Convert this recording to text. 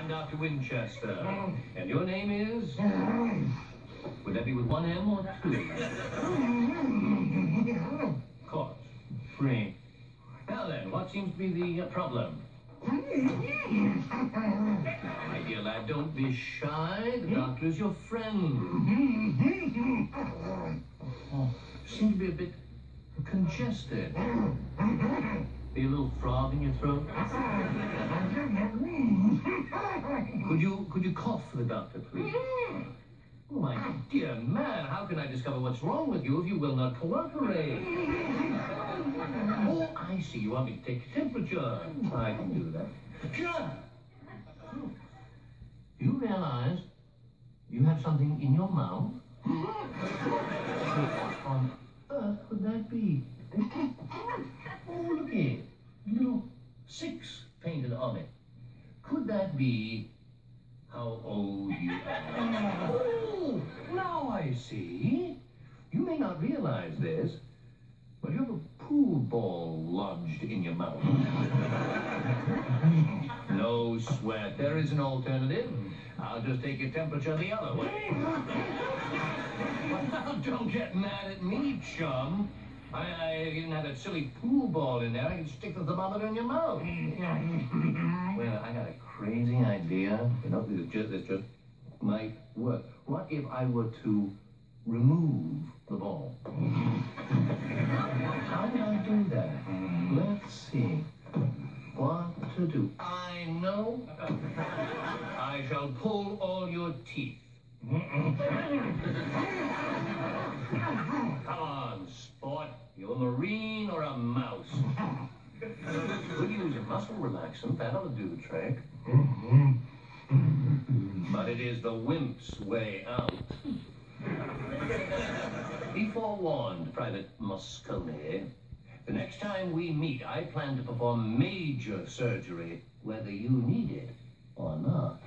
I'm Dr. Winchester. And your name is? Would that be with one M or two? Caught. Free. Now then, what seems to be the uh, problem? My dear lad, don't be shy. The doctor is your friend. Oh, seem to be a bit congested. Be a little frog in your throat. Could you could you cough for the doctor, please? Oh, my dear man, how can I discover what's wrong with you if you will not cooperate? Oh, I see. You want me to take your temperature. I can do that. Sure. You realize you have something in your mouth? what on earth could that be? Oh, look here. Little six painted on it. Could that be how old you are? Oh, now I see. You may not realize this, but you have a pool ball lodged in your mouth. no sweat. There is an alternative. I'll just take your temperature the other way. Well, don't get mad at me, chum. I, I didn't have that silly pool ball in there. I could stick the thermometer in your mouth. well, I got a crazy idea. You know, this just, this just might work. What if I were to remove the ball? How would I do that? Let's see. What to do? I know. I shall pull all your teeth. Come on, sport. You a marine or a mouse? Could use a muscle relaxant. That'll do the trick. But it is the wimp's way out. Be forewarned, Private Moscone. The next time we meet, I plan to perform major surgery, whether you need it or not.